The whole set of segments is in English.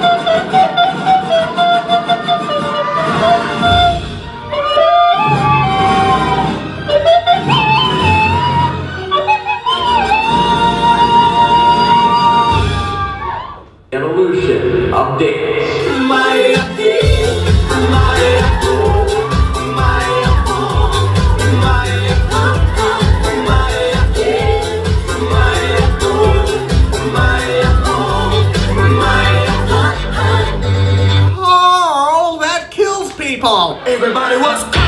Thank you. Everybody was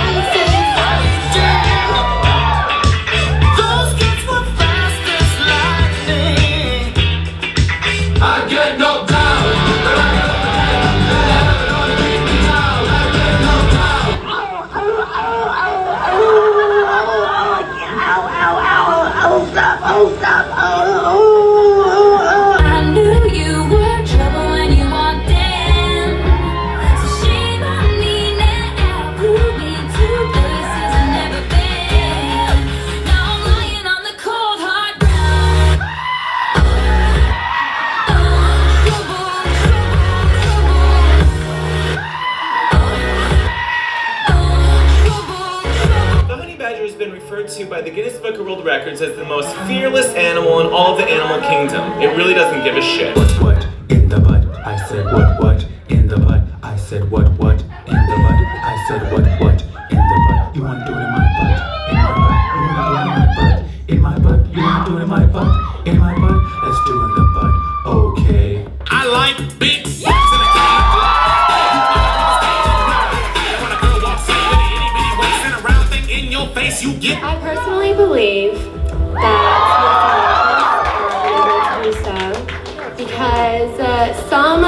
referred to by the Guinness Book of World Records as the most fearless animal in all of the animal kingdom. It really doesn't give a shit. What what in the butt? I said what what in the butt? I said what what in the butt? I said what what in the butt? You wanna do it in my butt? In my butt? You wanna do it in my butt? In my butt? You wanna do it in my butt? Let's do it in the butt. Okay. I like big uh, some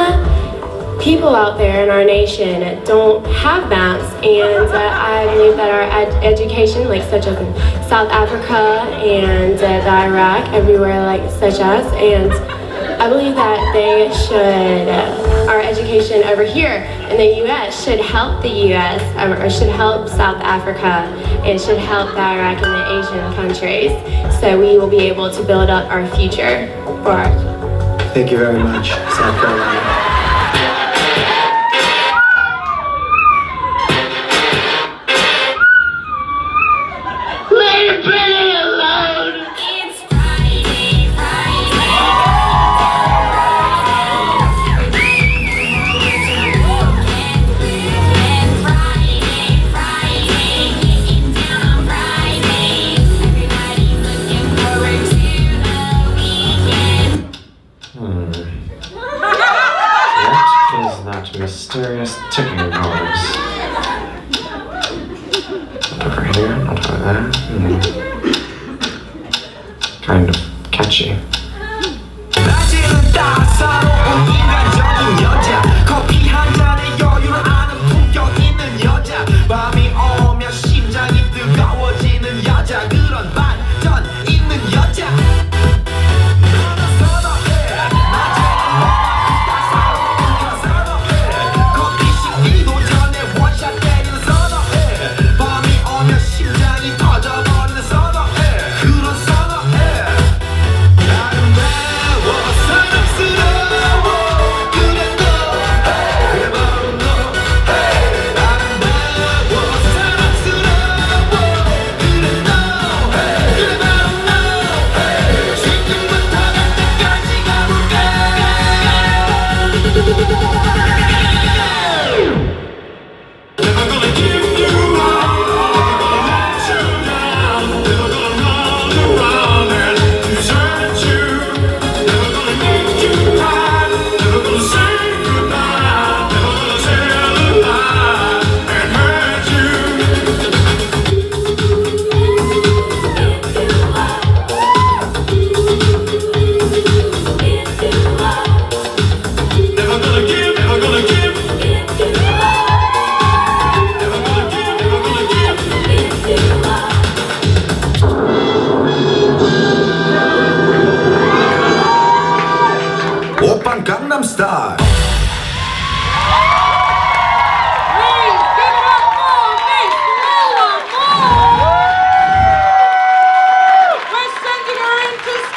people out there in our nation don't have maps, and uh, I believe that our ed- education, like such as in South Africa and uh, Iraq, everywhere like such as, and I believe that they should, uh, our education over here in the U.S. should help the U.S. or or should help South Africa and should help the Iraq and the Asian countries so we will be able to build up our future for our Thank you very much, South Carolina. That mysterious ticking noise? Over here, over there. Hmm. Kind of catchy.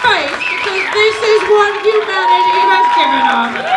Space because this is what humanity has given us.